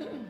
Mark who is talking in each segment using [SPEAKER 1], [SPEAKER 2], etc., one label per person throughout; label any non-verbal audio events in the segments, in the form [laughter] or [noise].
[SPEAKER 1] Mm-hmm. [laughs]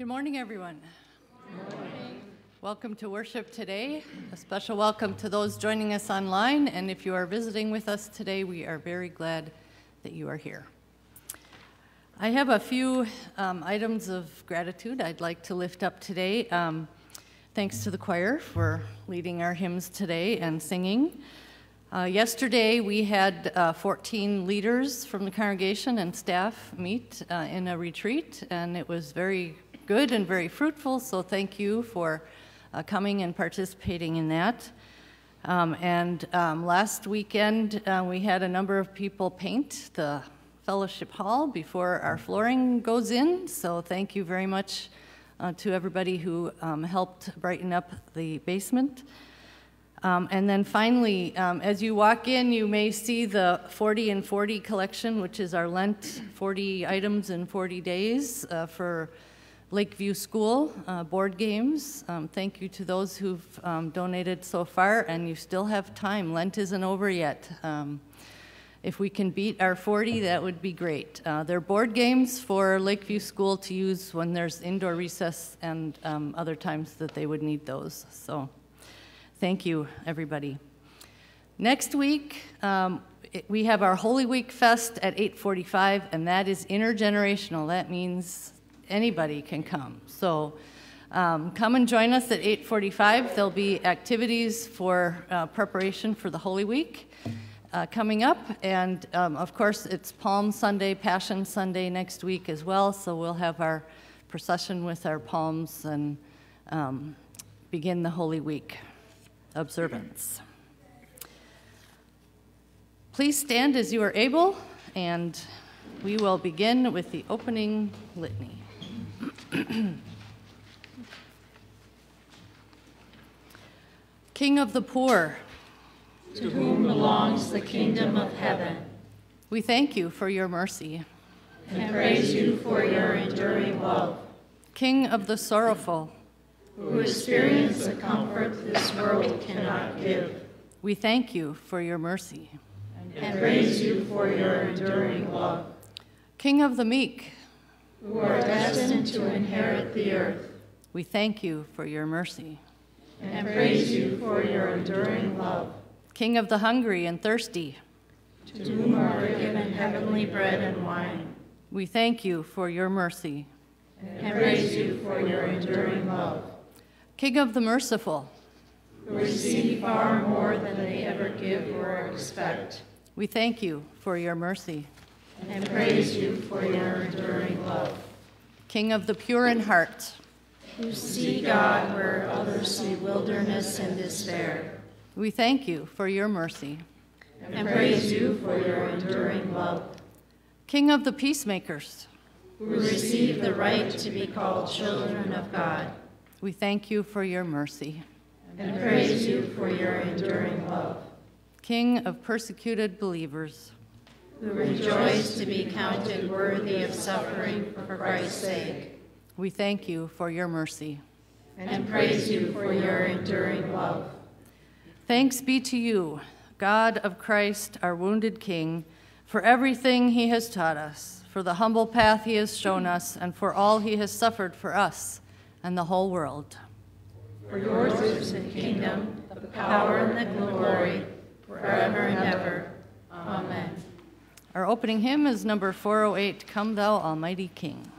[SPEAKER 1] Good morning, everyone. Welcome to worship today. A special welcome to those joining us online. And if you are visiting with us today, we are very glad that you are here. I have a few um, items of gratitude I'd like to lift up today. Um, thanks to the choir for leading our hymns today and singing. Uh, yesterday, we had uh, 14 leaders from the congregation and staff meet uh, in a retreat, and it was very good and very fruitful, so thank you for uh, coming and participating in that. Um, and um, last weekend, uh, we had a number of people paint the fellowship hall before our flooring goes in, so thank you very much uh, to everybody who um, helped brighten up the basement. Um, and then finally, um, as you walk in, you may see the 40 and 40 collection, which is our Lent 40 items in 40 days uh, for Lakeview School uh, board games. Um, thank you to those who've um, donated so far, and you still have time. Lent isn't over yet. Um, if we can beat our 40, that would be great. Uh, they're board games for Lakeview School to use when there's indoor recess and um, other times that they would need those. So. Thank you, everybody. Next week, um, we have our Holy Week Fest at 8:45, and that is intergenerational. That means anybody can come. So um, come and join us at 8:45. There'll be activities for uh, preparation for the Holy Week uh, coming up, and um, of course it's Palm Sunday, Passion Sunday next week as well. So we'll have our procession with our palms and um, begin the Holy Week observance. Please stand as you are able, and we will begin with the opening litany. [clears throat] King of the poor,
[SPEAKER 2] to whom belongs the kingdom of heaven,
[SPEAKER 1] we thank you for your mercy.
[SPEAKER 2] And praise you for your enduring love.
[SPEAKER 1] King of the sorrowful,
[SPEAKER 2] who experience the comfort this world cannot give.
[SPEAKER 1] We thank you for your mercy.
[SPEAKER 2] And praise you for your enduring love.
[SPEAKER 1] King of the meek,
[SPEAKER 2] who are destined to inherit the earth.
[SPEAKER 1] We thank you for your mercy.
[SPEAKER 2] And praise you for your enduring love.
[SPEAKER 1] King of the hungry and thirsty,
[SPEAKER 2] to whom are given heavenly bread and wine.
[SPEAKER 1] We thank you for your mercy.
[SPEAKER 2] And praise you for your enduring love.
[SPEAKER 1] King of the merciful,
[SPEAKER 2] who receive far more than they ever give or expect.
[SPEAKER 1] We thank you for your mercy.
[SPEAKER 2] And praise you for your enduring love.
[SPEAKER 1] King of the pure in heart,
[SPEAKER 2] who see God where others see wilderness and despair.
[SPEAKER 1] We thank you for your mercy.
[SPEAKER 2] And praise you for your enduring love.
[SPEAKER 1] King of the peacemakers,
[SPEAKER 2] who receive the right to be called children of God.
[SPEAKER 1] We thank you for your mercy.
[SPEAKER 2] And praise you for your enduring love.
[SPEAKER 1] King of persecuted believers,
[SPEAKER 2] who rejoice to be counted worthy of suffering for Christ's sake.
[SPEAKER 1] We thank you for your mercy.
[SPEAKER 2] And praise you for your enduring love.
[SPEAKER 1] Thanks be to you, God of Christ, our wounded King, for everything he has taught us, for the humble path he has shown us, and for all he has suffered for us and the whole world.
[SPEAKER 2] For yours is the kingdom, the power, and the glory, forever and ever. Amen.
[SPEAKER 1] Our opening hymn is number 408, Come Thou Almighty King.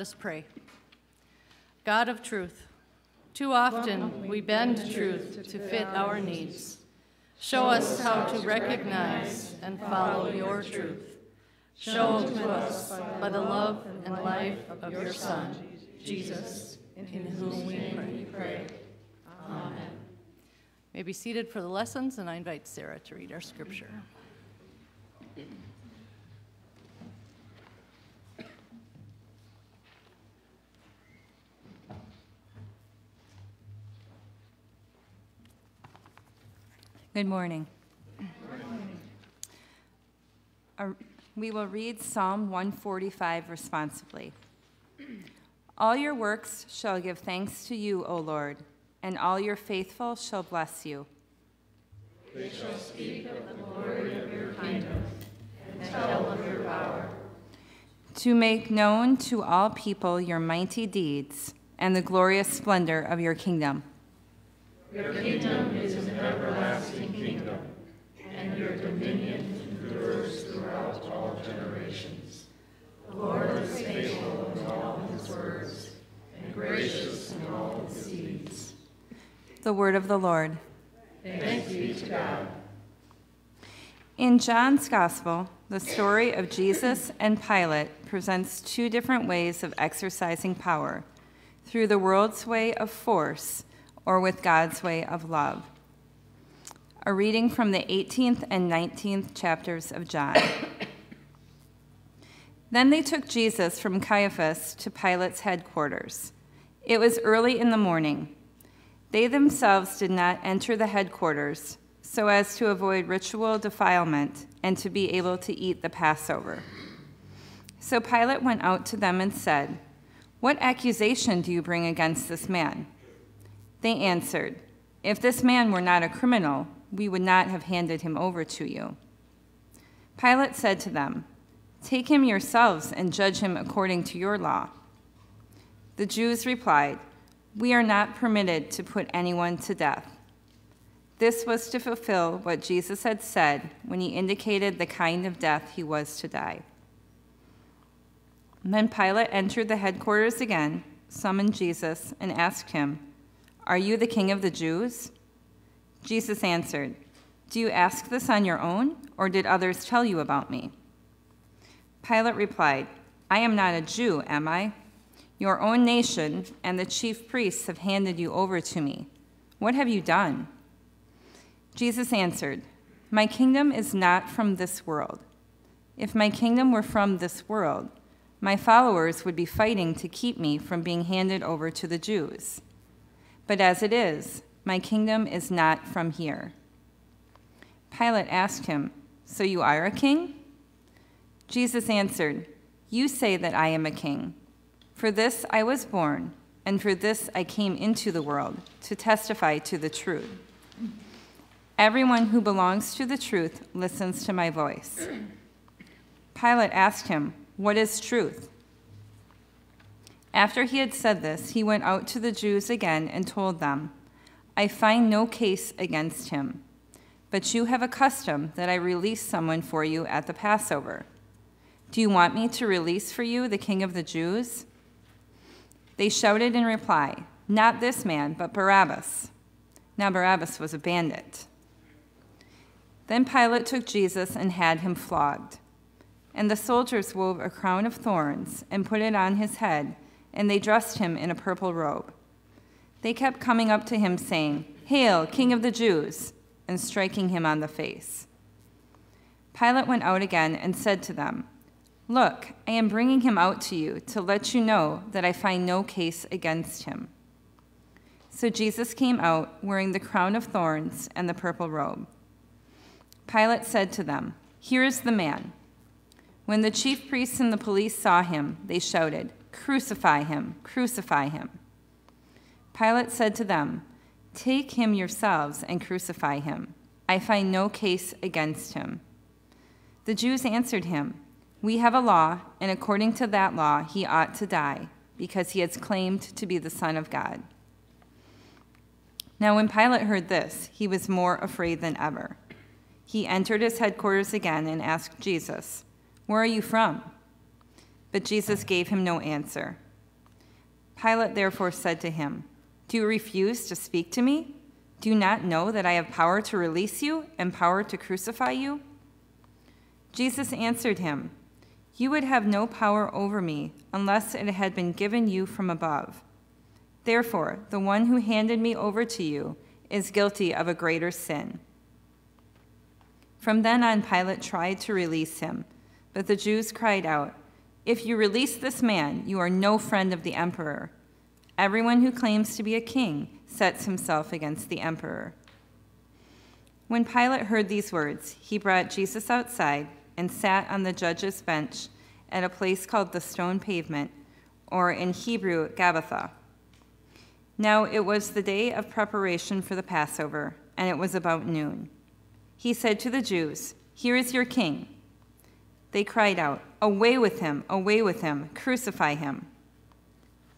[SPEAKER 1] Let us pray. God of truth, too often we bend truth to fit our needs. Show us how to recognize and follow your truth. Show to us by the love and life of your Son, Jesus, in whom we pray. Amen. May be seated for the lessons, and I invite Sarah to read our scripture.
[SPEAKER 3] Good morning. Uh, We will read Psalm 145 responsibly. All your works shall give thanks to you, O Lord, and all your faithful shall bless you. They shall
[SPEAKER 2] speak of the glory of your kingdom and tell of your power.
[SPEAKER 3] To make known to all people your mighty deeds and the glorious splendor of your kingdom. The
[SPEAKER 2] kingdom is an everlasting kingdom and your dominion endures throughout all generations. The Lord is faithful in all his words and gracious in all his deeds.
[SPEAKER 3] The word of the Lord. Thanks be to God. In John's Gospel, the story of Jesus and Pilate presents two different ways of exercising power through the world's way of force or with God's way of love. A reading from the 18th and 19th chapters of John. [coughs] Then they took Jesus from Caiaphas to Pilate's headquarters. It was early in the morning. They themselves did not enter the headquarters so as to avoid ritual defilement and to be able to eat the Passover. So Pilate went out to them and said, What accusation do you bring against this man? They answered, If this man were not a criminal, we would not have handed him over to you. Pilate said to them, Take him yourselves and judge him according to your law. The Jews replied, We are not permitted to put anyone to death. This was to fulfill what Jesus had said when he indicated the kind of death he was to die. Then Pilate entered the headquarters again, summoned Jesus, and asked him, Are you the king of the Jews? Jesus answered, Do you ask this on your own, or did others tell you about me? Pilate replied, I am not a Jew, am I? Your own nation and the chief priests have handed you over to me. What have you done? Jesus answered, My kingdom is not from this world. If my kingdom were from this world, my followers would be fighting to keep me from being handed over to the Jews. But as it is, my kingdom is not from here. Pilate asked him, So you are a king? Jesus answered, You say that I am a king. For this I was born, and for this I came into the world, to testify to the truth. Everyone who belongs to the truth listens to my voice. Pilate asked him, What is truth? After he had said this, he went out to the Jews again and told them, I find no case against him, but you have a custom that I release someone for you at the Passover. Do you want me to release for you the king of the Jews? They shouted in reply, Not this man, but Barabbas. Now Barabbas was a bandit. Then Pilate took Jesus and had him flogged. And the soldiers wove a crown of thorns and put it on his head, and they dressed him in a purple robe. They kept coming up to him, saying, Hail, King of the Jews, and striking him on the face. Pilate went out again and said to them, Look, I am bringing him out to you to let you know that I find no case against him. So Jesus came out wearing the crown of thorns and the purple robe. Pilate said to them, Here is the man. When the chief priests and the police saw him, they shouted, Crucify him! Crucify him! Pilate said to them, Take him yourselves and crucify him. I find no case against him. The Jews answered him, we have a law, and according to that law, he ought to die, because he has claimed to be the Son of God. Now, when Pilate heard this, he was more afraid than ever. He entered his headquarters again and asked Jesus, Where are you from? But Jesus gave him no answer. Pilate therefore said to him, Do you refuse to speak to me? Do you not know that I have power to release you and power to crucify you? Jesus answered him, You would have no power over me unless it had been given you from above. Therefore, the one who handed me over to you is guilty of a greater sin. From then on, Pilate tried to release him, but the Jews cried out, If you release this man, you are no friend of the emperor. Everyone who claims to be a king sets himself against the emperor. When Pilate heard these words, he brought Jesus outside and sat on the judge's bench at a place called the Stone Pavement, or in Hebrew, Gabbatha. Now it was the day of preparation for the Passover, and it was about noon. He said to the Jews, Here is your king. They cried out, Away with him, away with him, crucify him.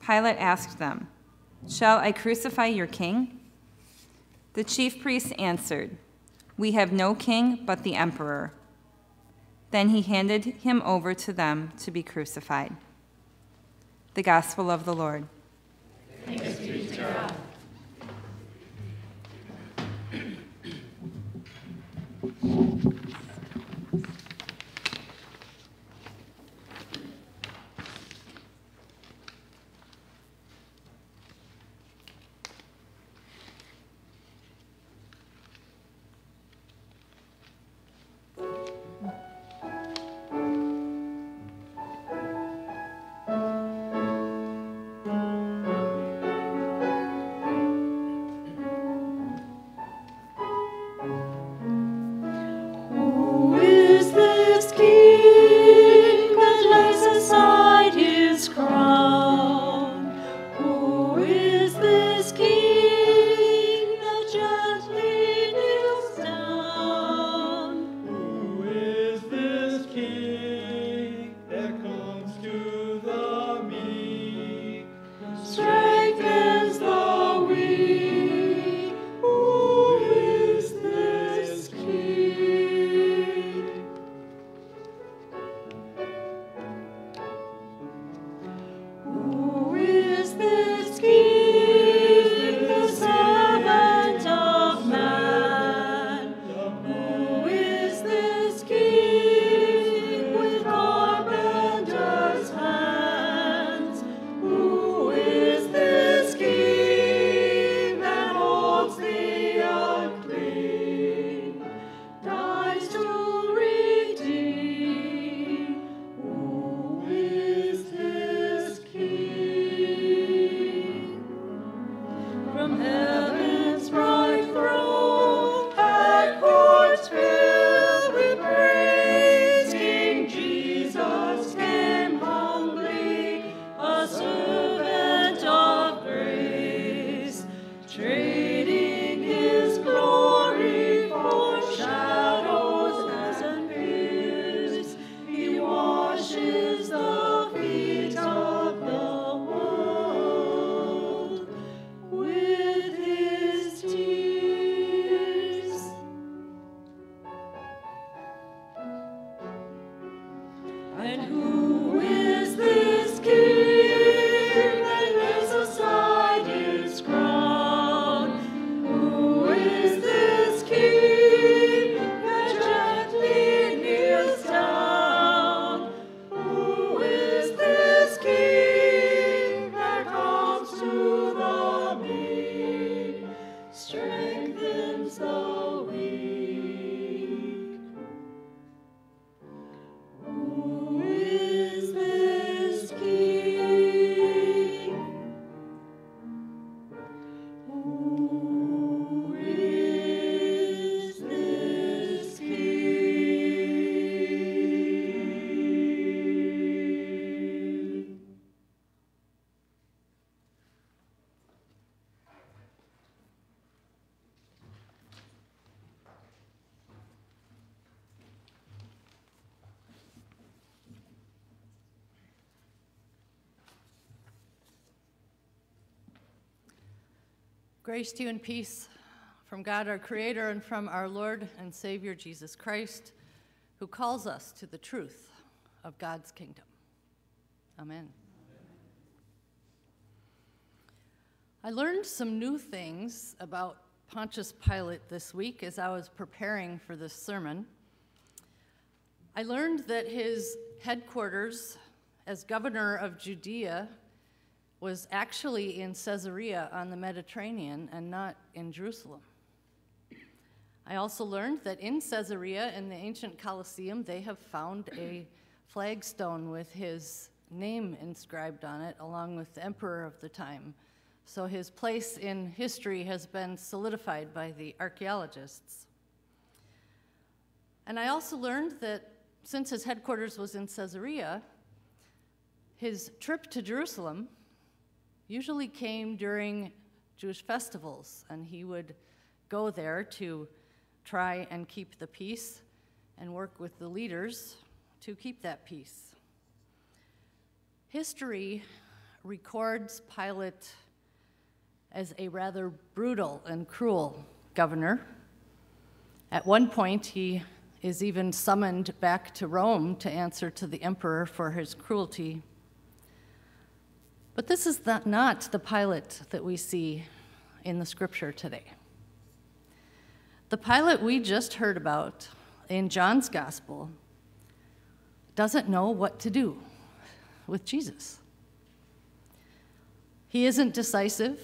[SPEAKER 3] Pilate asked them, Shall I crucify your king? The chief priests answered, We have no king but the emperor. Then he handed him over to them to be crucified. The Gospel of the Lord.
[SPEAKER 4] Thanks be to God.
[SPEAKER 1] Grace to you and peace from God our Creator and from our Lord and Savior Jesus Christ, who calls us to the truth of God's kingdom. Amen. I learned some new things about Pontius Pilate this week as I was preparing for this sermon. I learned that his headquarters as governor of Judea was actually in Caesarea on the Mediterranean and not in Jerusalem. I also learned that in Caesarea, in the ancient Colosseum, they have found a flagstone with his name inscribed on it, along with the emperor of the time. So his place in history has been solidified by the archaeologists. And I also learned that since his headquarters was in Caesarea, his trip to Jerusalem usually came during Jewish festivals, and he would go there to try and keep the peace and work with the leaders to keep that peace. History records Pilate as a rather brutal and cruel governor. At one point, he is even summoned back to Rome to answer to the emperor for his cruelty. But this is not the Pilate that we see in the scripture today. The Pilate we just heard about in John's gospel doesn't know what to do with Jesus. He isn't decisive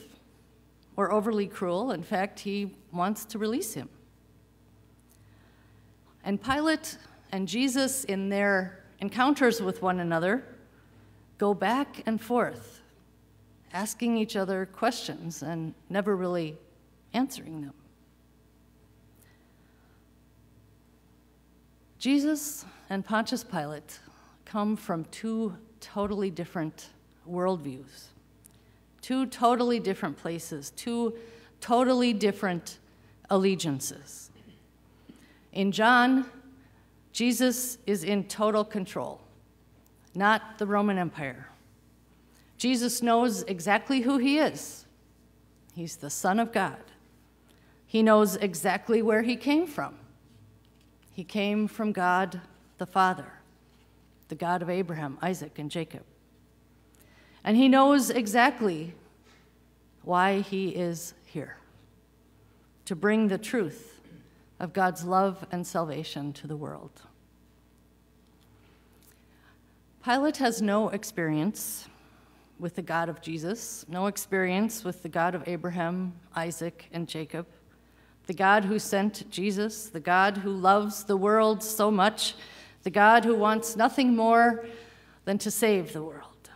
[SPEAKER 1] or overly cruel. In fact, he wants to release him. And Pilate and Jesus, in their encounters with one another, go back and forth, asking each other questions and never really answering them. Jesus and Pontius Pilate come from two totally different worldviews, two totally different places, two totally different allegiances. In John, Jesus is in total control, not the Roman Empire. Jesus knows exactly who he is. He's the Son of God. He knows exactly where he came from. He came from God the Father, the God of Abraham, Isaac, and Jacob. And he knows exactly why he is here to bring the truth of God's love and salvation to the world. Pilate has no experience with the God of Jesus, no experience with the God of Abraham, Isaac, and Jacob the God who sent Jesus, the God who loves the world so much, the God who wants nothing more than to save the world.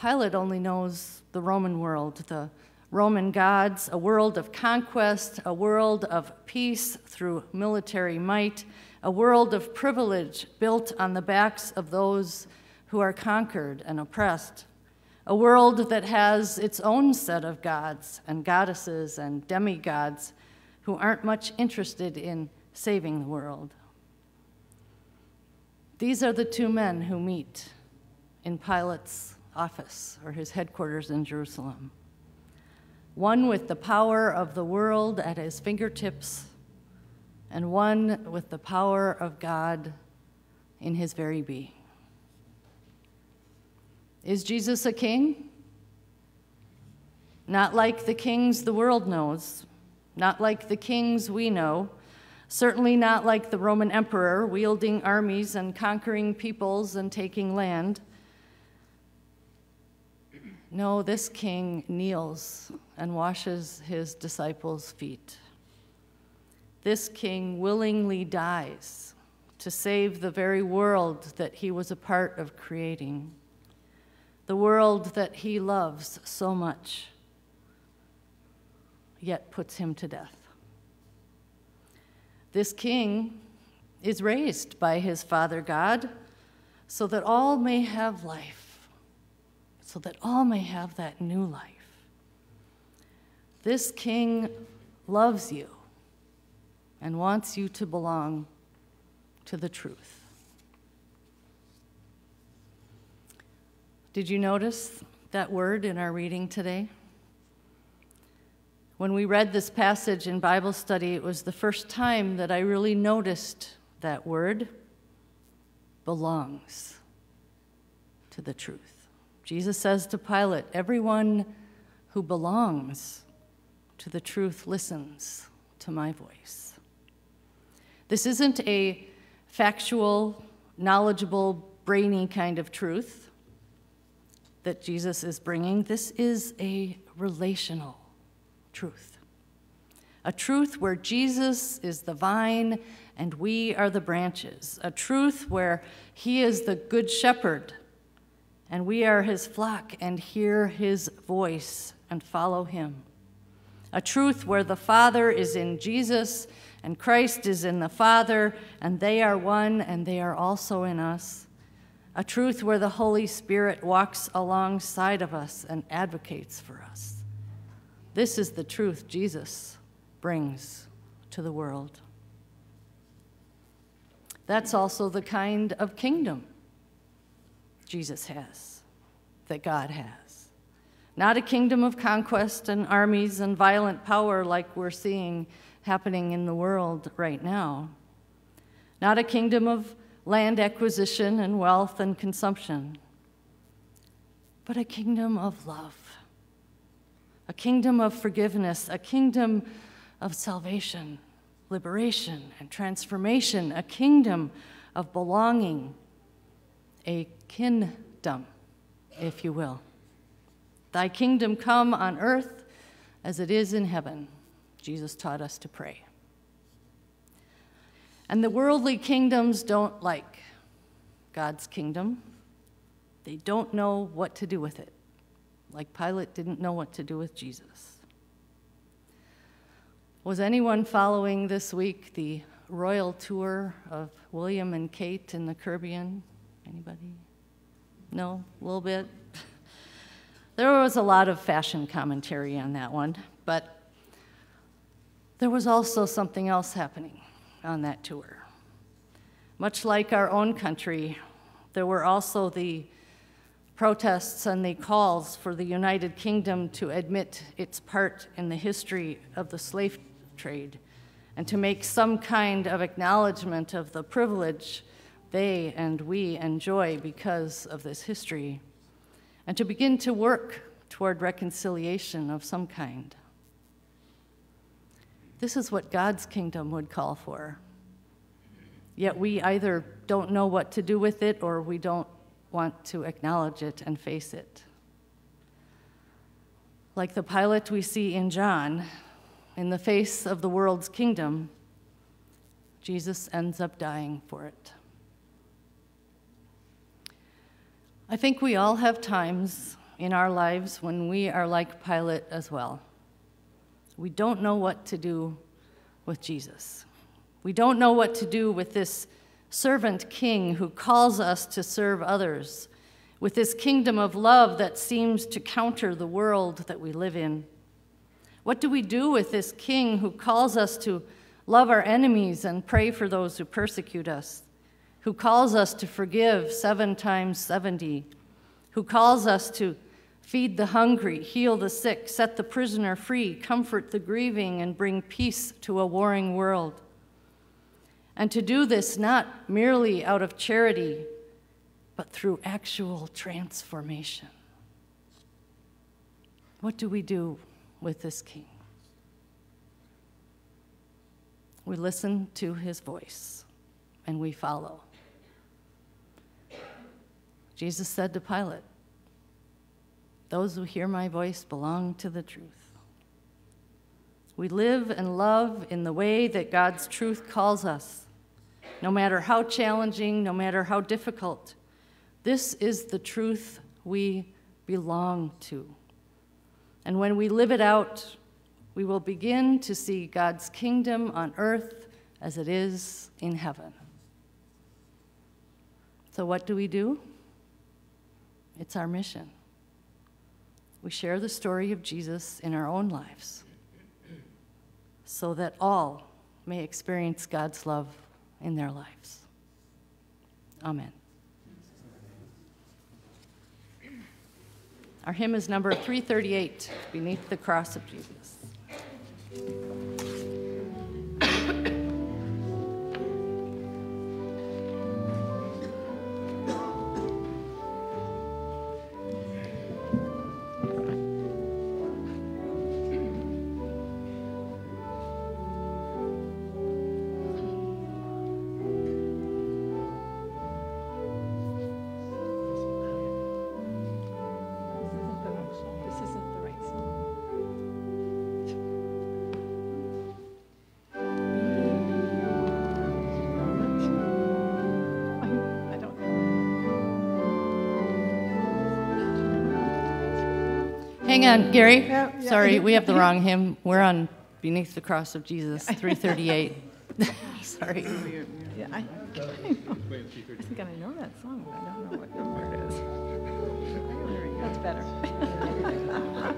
[SPEAKER 1] Pilate only knows the Roman world, the Roman gods, a world of conquest, a world of peace through military might, a world of privilege built on the backs of those who are conquered and oppressed a world that has its own set of gods and goddesses and demigods who aren't much interested in saving the world. These are the two men who meet in Pilate's office or his headquarters in Jerusalem. One with the power of the world at his fingertips, and one with the power of God in his very being. Is Jesus a king? Not like the kings the world knows, not like the kings we know, certainly not like the Roman emperor wielding armies and conquering peoples and taking land. No, this king kneels and washes his disciples' feet. This king willingly dies to save the very world that he was a part of creating the world that he loves so much, yet puts him to death. This king is raised by his Father God so that all may have life, so that all may have that new life. This king loves you and wants you to belong to the truth. Did you notice that word in our reading today? When we read this passage in Bible study, it was the first time that I really noticed that word belongs to the truth. Jesus says to Pilate, Everyone who belongs to the truth listens to my voice. This isn't a factual, knowledgeable, brainy kind of truth that Jesus is bringing. This is a relational truth. A truth where Jesus is the vine and we are the branches. A truth where he is the good shepherd and we are his flock and hear his voice and follow him. A truth where the Father is in Jesus and Christ is in the Father and they are one and they are also in us. A truth where the Holy Spirit walks alongside of us and advocates for us. This is the truth Jesus brings to the world. That's also the kind of kingdom Jesus has, that God has. Not a kingdom of conquest and armies and violent power like we're seeing happening in the world right now. Not a kingdom of land acquisition and wealth and consumption, but a kingdom of love, a kingdom of forgiveness, a kingdom of salvation, liberation, and transformation, a kingdom of belonging, a kingdom, if you will. Thy kingdom come on earth as it is in heaven. Jesus taught us to pray. And the worldly kingdoms don't like God's kingdom. They don't know what to do with it, like Pilate didn't know what to do with Jesus. Was anyone following this week the royal tour of William and Kate in the Caribbean? Anybody? No? A little bit? [laughs] There was a lot of fashion commentary on that one, but there was also something else happening on that tour. Much like our own country, there were also the protests and the calls for the United Kingdom to admit its part in the history of the slave trade and to make some kind of acknowledgement of the privilege they and we enjoy because of this history, and to begin to work toward reconciliation of some kind. This is what God's kingdom would call for. Yet we either don't know what to do with it or we don't want to acknowledge it and face it. Like the Pilate we see in John, in the face of the world's kingdom, Jesus ends up dying for it. I think we all have times in our lives when we are like Pilate as well. We don't know what to do with Jesus. We don't know what to do with this servant king who calls us to serve others, with this kingdom of love that seems to counter the world that we live in. What do we do with this king who calls us to love our enemies and pray for those who persecute us, who calls us to forgive seven times 70, who calls us to feed the hungry, heal the sick, set the prisoner free, comfort the grieving, and bring peace to a warring world? And to do this not merely out of charity, but through actual transformation. What do we do with this king. We listen to his voice and we follow. Jesus said to Pilate, Those who hear my voice belong to the truth. We live and love in the way that God's truth calls us, no matter how challenging, no matter how difficult. This is the truth we belong to. And when we live it out, we will begin to see God's kingdom on earth as it is in heaven. So, what do we do? It's our mission. We share the story of Jesus in our own lives so that all may experience God's love in their lives. Amen. Our hymn is number 338, Beneath the Cross of Jesus. Hang on, Gary.
[SPEAKER 4] Yeah, yeah.
[SPEAKER 1] Sorry, we have the [laughs] wrong hymn. We're on Beneath the Cross of Jesus, [laughs] 338. [laughs] Sorry.
[SPEAKER 4] Yeah, I, I think I know that song, but I don't know what number it is. There we go. That's better.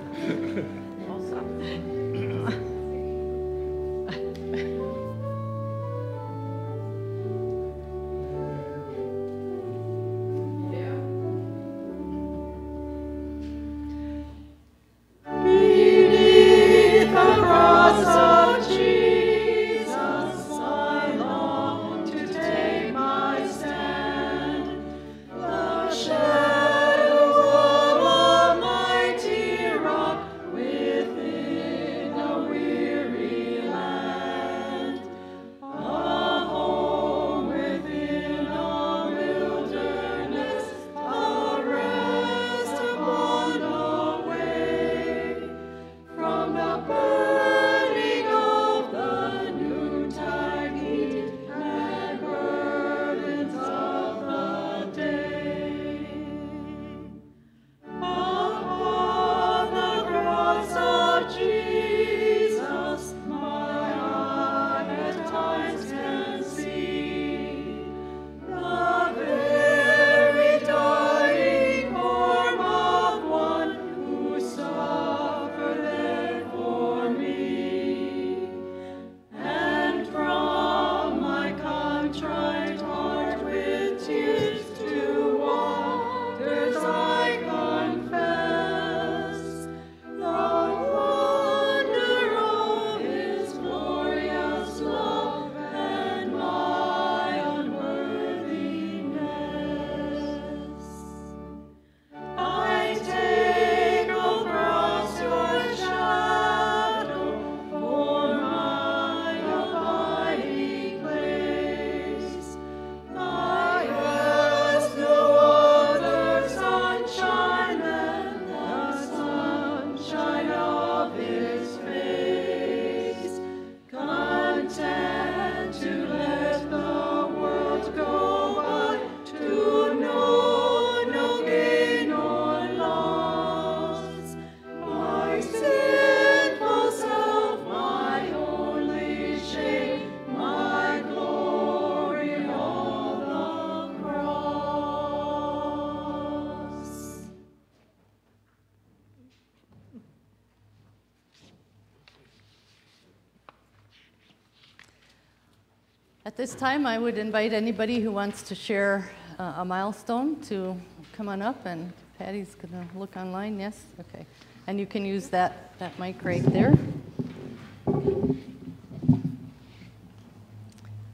[SPEAKER 4] At
[SPEAKER 1] this time, I would invite anybody who wants to share uh, a milestone to come on up, and Patty's going to look online, yes? Okay. And you can use that, that mic right there.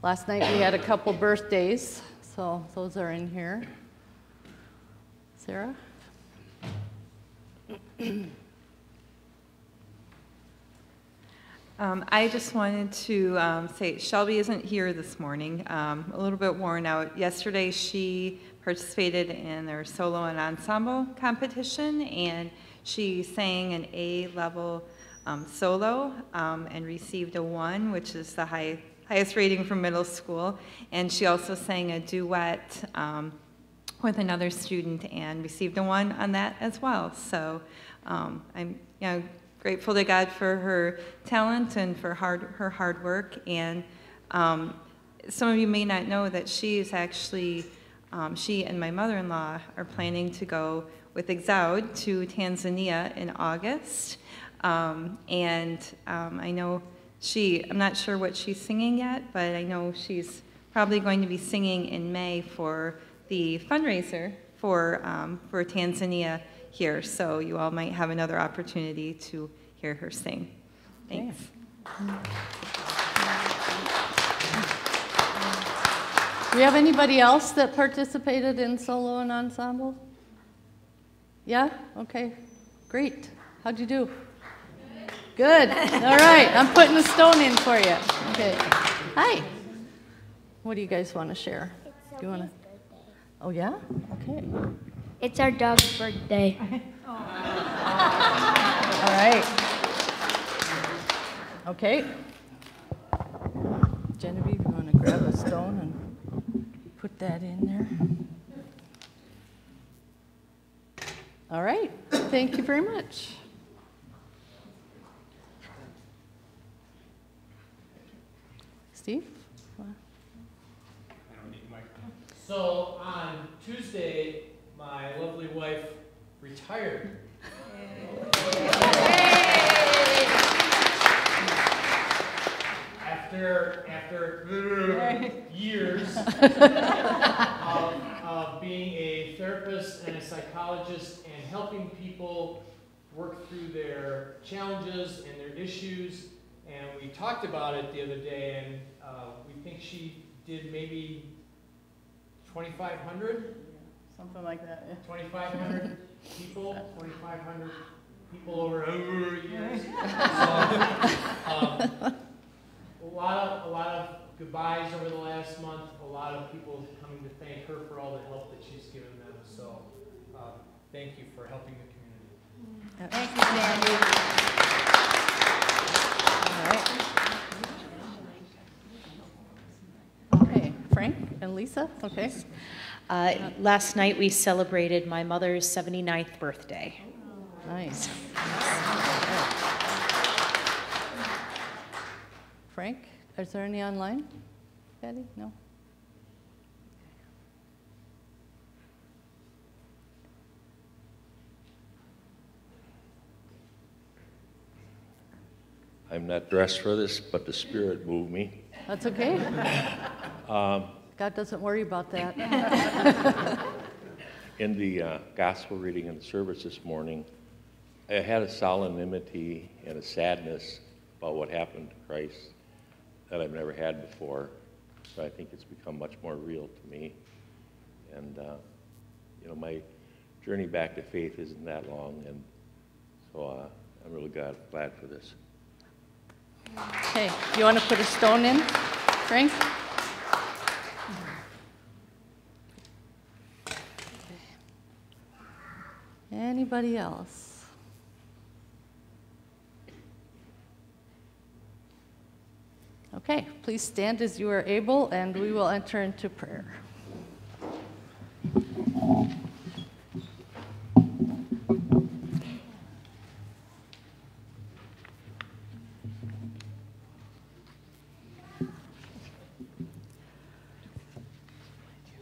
[SPEAKER 1] Last night, we had a couple birthdays, so those are in here. Sarah? [clears throat]
[SPEAKER 3] Um, I just wanted to um, say Shelby isn't here this morning, um, a little bit worn out. Yesterday, she participated in their solo and ensemble competition, and she sang an A level um, solo um, and received a one, which is the high, highest rating from middle school. And she also sang a duet um, with another student and received a one on that as well. So I'm you know, grateful to God for her talent and for hard, her hard work. And um, some of you may not know that she is actually, um, she and my mother-in-law are planning to go with Exaud to Tanzania in August. Um, and um, I know she, I'm not sure what she's singing yet, but I know she's probably going to be singing in May for the fundraiser for, um, for Tanzania here. So you all might have another opportunity to hear her sing. Thanks.
[SPEAKER 1] Do we have anybody else that participated in solo and ensemble? Yeah? Okay, great. How'd you do? Good. All right, I'm putting a stone in for you. Okay. Hi. What do you guys want to share? Do you want to? Oh, yeah? Okay.
[SPEAKER 5] It's our dog's birthday. [laughs]
[SPEAKER 1] All right. Okay. Genevieve, you want to grab a stone and put that in there? All right. Thank you very much. Steve?
[SPEAKER 6] So on Tuesday, my lovely wife retired. After, after years [laughs] of, of being a therapist and a psychologist and helping people work through their challenges and their issues. And we talked about it the other day, and uh, we think she did maybe 2,500
[SPEAKER 4] Something like that, yeah.
[SPEAKER 6] 2,500 people, 2,500 people over over years. [laughs] So, um, a lot of, a lot of goodbyes over the last month, a lot of people coming to thank her for all the help that she's given them. So, uh, thank you for helping the community.
[SPEAKER 4] Thank you, Sandy.
[SPEAKER 1] All right. Okay, Frank and Lisa, okay.
[SPEAKER 7] Uh, Last night, we celebrated my mother's 79th birthday.
[SPEAKER 1] Nice. Frank, is there any online? Patty, no?
[SPEAKER 8] I'm not dressed for this, but the Spirit moved me.
[SPEAKER 1] That's okay. [laughs] God doesn't worry about that. [laughs]
[SPEAKER 8] In the uh, gospel reading in the service this morning, I had a solemnity and a sadness about what happened to Christ that I've never had before. So I think it's become much more real to me. And, uh, you know, my journey back to faith isn't that long, and so uh, I'm really glad, glad for this.
[SPEAKER 1] Okay, do you want to put a stone in, Frank? Anybody else? Okay, please stand as you are able, and we will enter into prayer.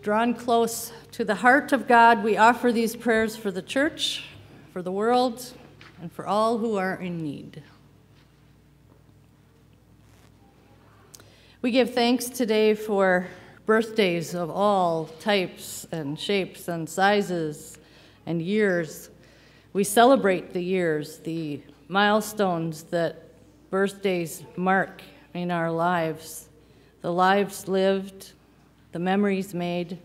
[SPEAKER 1] Drawn close to the heart of God, we offer these prayers for the church, for the world, and for all who are in need. We give thanks today for birthdays of all types and shapes and sizes and years. We celebrate the years, the milestones that birthdays mark in our lives, the lives lived, the memories made.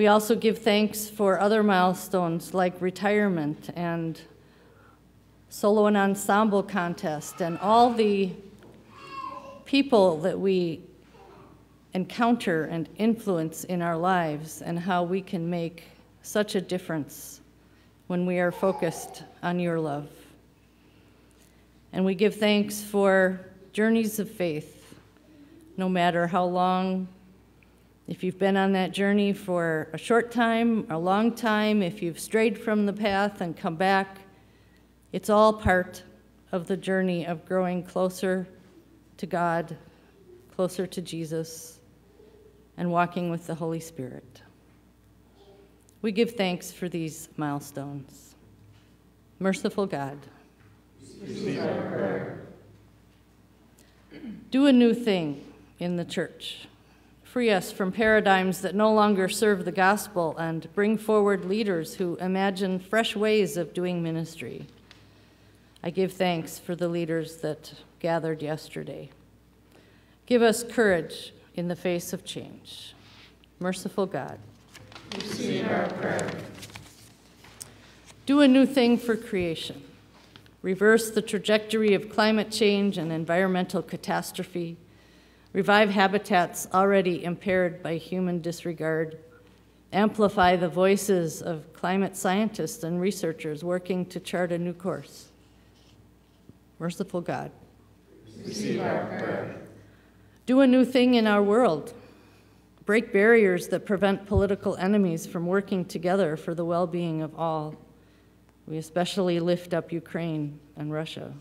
[SPEAKER 1] We also give thanks for other milestones like retirement and solo and ensemble contest and all the people that we encounter and influence in our lives and how we can make such a difference when we are focused on your love. And we give thanks for journeys of faith, no matter how long if you've been on that journey for a short time, a long time, if you've strayed from the path and come back, it's all part of the journey of growing closer to God, closer to Jesus, and walking with the Holy Spirit. We give thanks for these milestones. Merciful God, do a new thing in the church. Free us from paradigms that no longer serve the gospel and bring forward leaders who imagine fresh ways of doing ministry. I give thanks for the leaders that gathered yesterday. Give us courage in the face of change. Merciful God. Do a new thing for creation. Reverse the trajectory of climate change and environmental catastrophe revive habitats already impaired by human disregard, amplify the voices of climate scientists and researchers working to chart a new course. Merciful God. Do a new thing in our world. Break barriers that prevent political enemies from working together for the well being of all. We especially lift up Ukraine and Russia.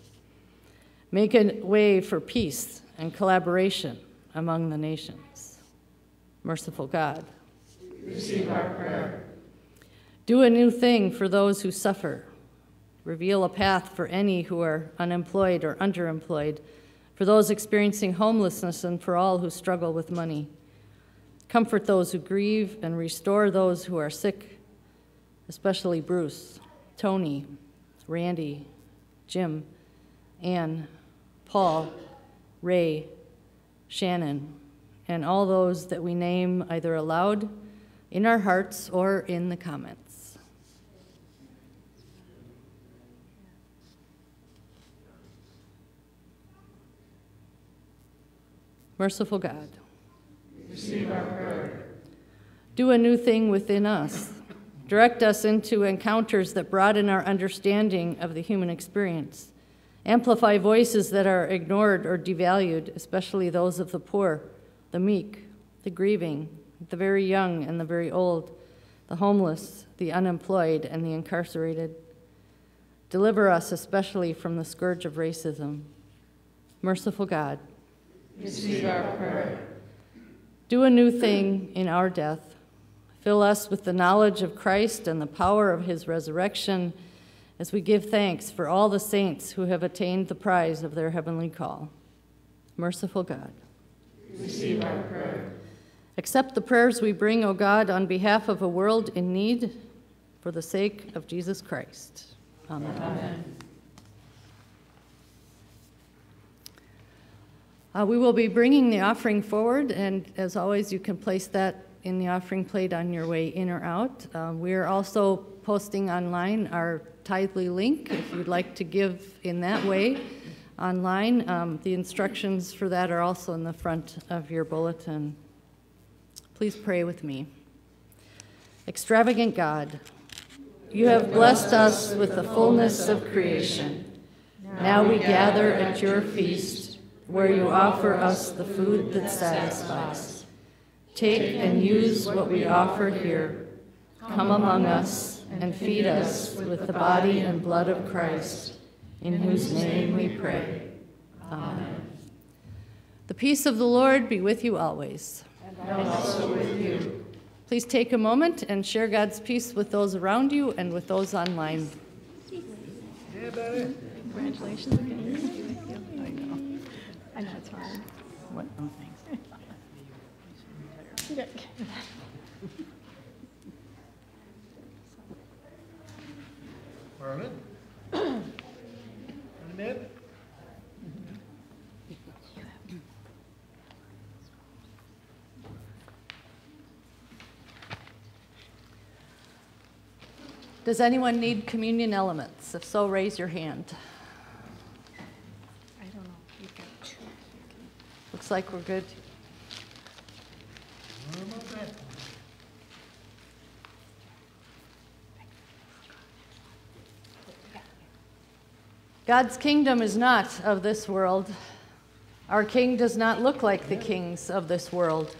[SPEAKER 1] Make a way for peace and collaboration among the nations. Merciful God, receive our prayer. Do a new thing for those who suffer. Reveal a path for any who are unemployed or underemployed, for those experiencing homelessness, and for all who struggle with money. Comfort those who grieve and restore those who are sick, especially Bruce, Tony, Randy, Jim, Anne, Paul, Ray, Shannon, and all those that we name either aloud, in our hearts, or in the comments. Merciful God, receive our prayer. Do a new thing within us. Direct us into encounters that broaden our understanding of the human experience. Amplify voices that are ignored or devalued, especially those of the poor, the meek, the grieving, the very young and the very old, the homeless, the unemployed, and the incarcerated. Deliver us especially from the scourge of racism. Merciful God, receive our prayer. Do a new thing in our death. Fill us with the knowledge of Christ and the power of his resurrection as we give thanks for all the saints who have attained the prize of their heavenly call. Merciful God, receive our prayer. Accept the prayers we bring, O God, on behalf of a world in need for the sake of Jesus Christ. Amen. Amen. Uh, we will be bringing the offering forward, and as always, you can place that in the offering plate on your way in or out. Uh, we are also posting online our Tithely link if you'd like to give in that way online. Um, the instructions for that are also in the front of your bulletin. Please pray with me. Extravagant God, you have blessed us with the fullness of creation. Now we gather at your feast where you offer us the food that satisfies. Take and use what we offer here. Come among us and feed us with the body and blood of Christ, in whose name we pray. Amen. The peace of the Lord be with you always. And also with you. Please take a moment and share God's peace with those around you and with those online.
[SPEAKER 4] Congratulations again. I know. I know it's hard. What? [laughs] Oh, thanks.
[SPEAKER 6] Marlon? Want a?
[SPEAKER 1] Does anyone need communion elements? If so, raise your hand.
[SPEAKER 4] I don't know. You've got two.
[SPEAKER 1] Looks like we're good.
[SPEAKER 6] What about that?
[SPEAKER 1] God's kingdom is not of this world. Our king does not look like the kings of this world.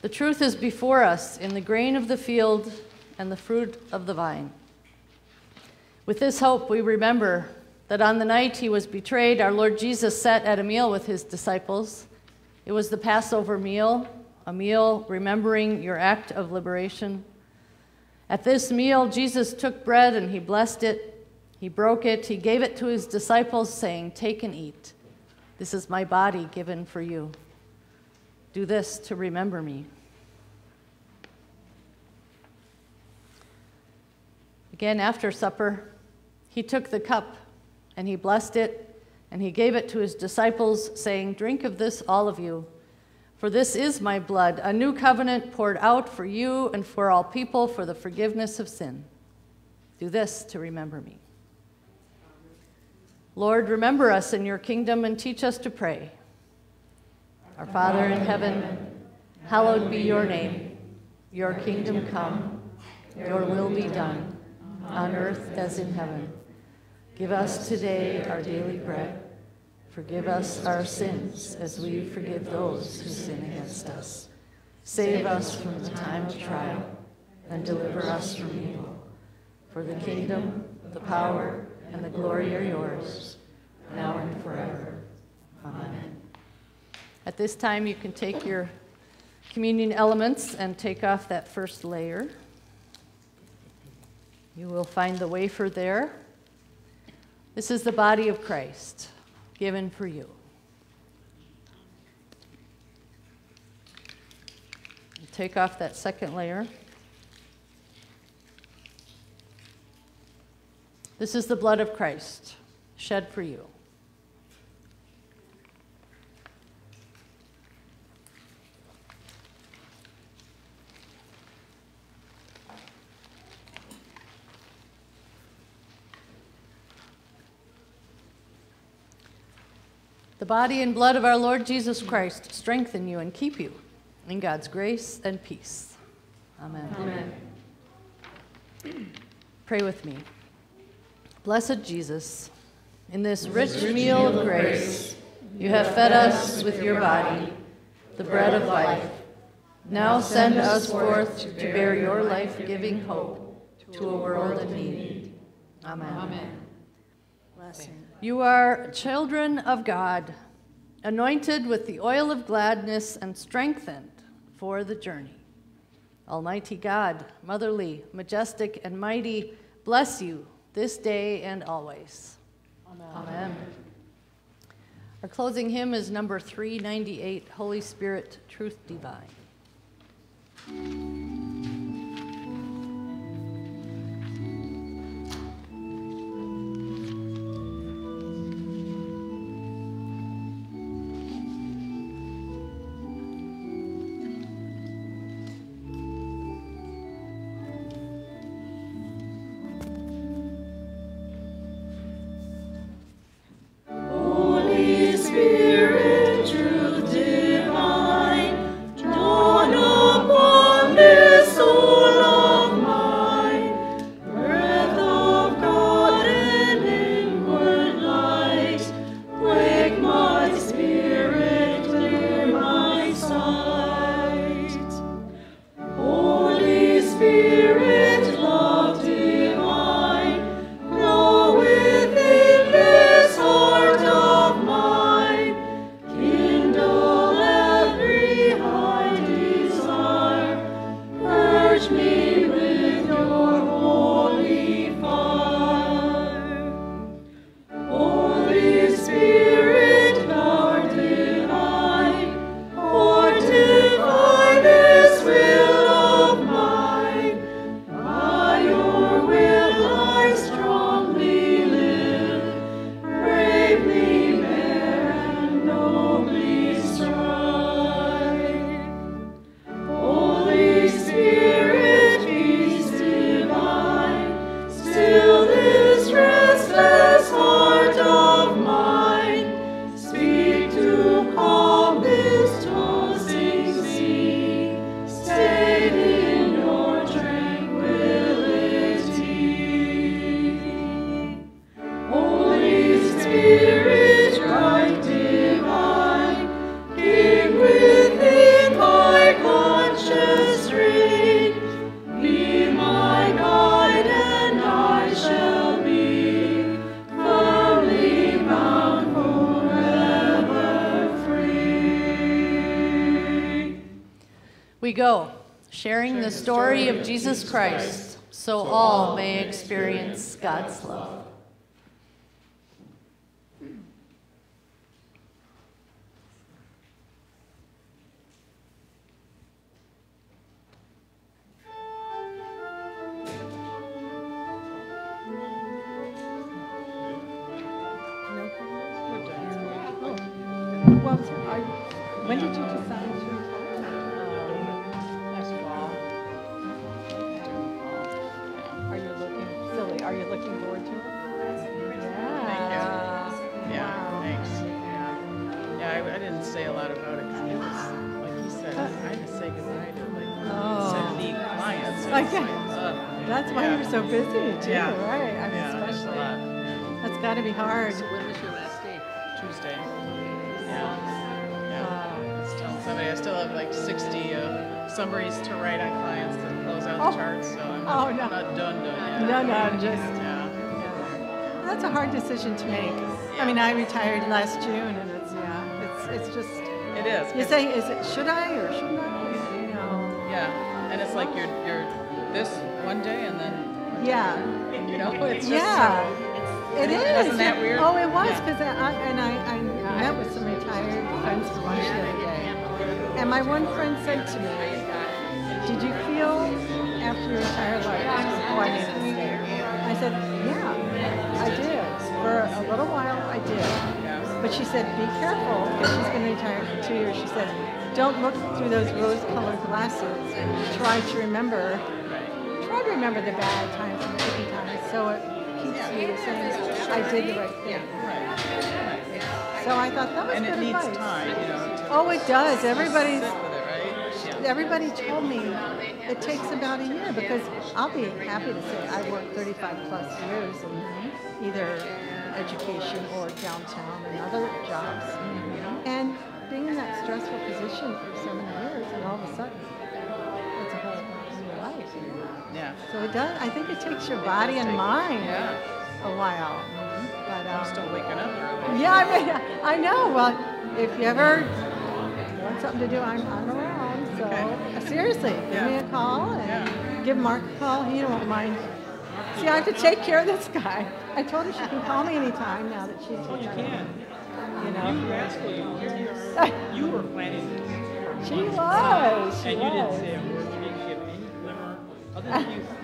[SPEAKER 1] The truth is before us in the grain of the field and the fruit of the vine. With this hope, we remember that on the night he was betrayed, our Lord Jesus sat at a meal with his disciples. It was the Passover meal, a meal remembering your act of liberation. At this meal, Jesus took bread and he blessed it. He broke it, he gave it to his disciples, saying, Take and eat. This is my body given for you. Do this to remember me. Again, after supper, he took the cup and he blessed it and he gave it to his disciples, saying, Drink of this, all of you, for this is my blood, a new covenant poured out for you and for all people for the forgiveness of sin. Do this to remember me. Lord, remember us in your kingdom and teach us to pray. Our Father in heaven, hallowed be your name. Your kingdom come, your will be done, on earth as in heaven. Give us today our daily bread. Forgive us our sins as we forgive those who sin against us. Save us from the time of trial and deliver us from evil. For the kingdom, the power, and the glory are yours,
[SPEAKER 4] now and forever. Amen. At this time, you can take your communion elements and take off that first layer. You will find the wafer there. This is the body of Christ given for you. Take off that second layer. This is the blood of Christ shed for you. The body and blood of our Lord Jesus Christ strengthen you and keep you in God's grace and peace. Amen. Amen. Pray with me. Blessed Jesus, in this rich meal of grace, you have fed us with your body, the bread of life. Now send us forth to bear your life giving hope to a world in need. Amen. Amen. You are children of God, anointed with the oil of gladness and strengthened for the journey. Almighty God, motherly, majestic, and mighty, bless you this day and always. Amen. Amen. Our closing hymn is number 398 Holy Spirit, Truth Divine.
[SPEAKER 9] Yeah, yeah I, I didn't say a lot about it because it was, like you said, I had to say goodbye to like oh. 70 clients. So
[SPEAKER 10] okay. Like, uh, that's why yeah. you're so busy too, yeah. right? I mean,
[SPEAKER 9] yeah,
[SPEAKER 10] especially. That's got to be hard.
[SPEAKER 9] So when was your last day? Tuesday. Yeah. Yeah. Uh, still somebody, I still have like 60 uh, summaries to write on clients to close out
[SPEAKER 10] oh.
[SPEAKER 9] the charts, so I'm
[SPEAKER 10] oh,
[SPEAKER 9] not,
[SPEAKER 10] no.
[SPEAKER 9] not done done yet.
[SPEAKER 10] No, no, just.
[SPEAKER 9] Yeah.
[SPEAKER 10] that's a hard decision to make. I mean, I retired last June, and it's yeah, it's just
[SPEAKER 9] It is.
[SPEAKER 10] you say, is it should I or shouldn't I? You know,
[SPEAKER 9] Yeah, and it's like you're, you're this one day and then,
[SPEAKER 10] yeah,
[SPEAKER 9] you know, it's just
[SPEAKER 10] yeah.
[SPEAKER 9] so.
[SPEAKER 10] It is.
[SPEAKER 9] Wasn't that weird?
[SPEAKER 10] Oh, it was
[SPEAKER 9] Yeah.
[SPEAKER 10] because I, and I, I met with some retired friends for lunch the other day, and my one friend said to me, "Did you feel after you retired like, oh, I need stay?" I said, "Yeah, I did. For a little while, I did." But she said, "Be careful because she's going to retire for two years." She said, "Don't look through those rose-colored glasses. Try to remember." Try to remember the bad times and the happy times so it keeps you saying, I did the right thing. So I thought that was
[SPEAKER 9] And
[SPEAKER 10] good
[SPEAKER 9] it needs
[SPEAKER 10] advice.
[SPEAKER 9] time, you know,
[SPEAKER 10] Oh, it does. Everybody's,
[SPEAKER 9] sit with it, right?
[SPEAKER 10] everybody told me it takes about a year because I'll be happy to say I worked 35 plus years in either education or downtown and other jobs. And being in that stressful position for so many years and all of a sudden, it's a whole new life.
[SPEAKER 9] Yeah.
[SPEAKER 10] So it does. I think it takes your body and mind
[SPEAKER 9] Yeah.
[SPEAKER 10] a while. But
[SPEAKER 9] I'm
[SPEAKER 10] um,
[SPEAKER 9] still waking up
[SPEAKER 10] yeah, I mean, I know. Well, if you ever want something to do, I'm, I'm around. So
[SPEAKER 9] Okay.
[SPEAKER 10] seriously, give me a call and
[SPEAKER 9] Yeah.
[SPEAKER 10] give Mark a call. He don't mind. See, I have to take care of this guy. I told her she can call me anytime now that she's here.
[SPEAKER 11] You can.
[SPEAKER 10] You know,
[SPEAKER 11] You actually, [laughs] you, you were planning. for
[SPEAKER 10] she was. She
[SPEAKER 11] And you didn't say a word, you didn't give any glimmer, other than you, [laughs]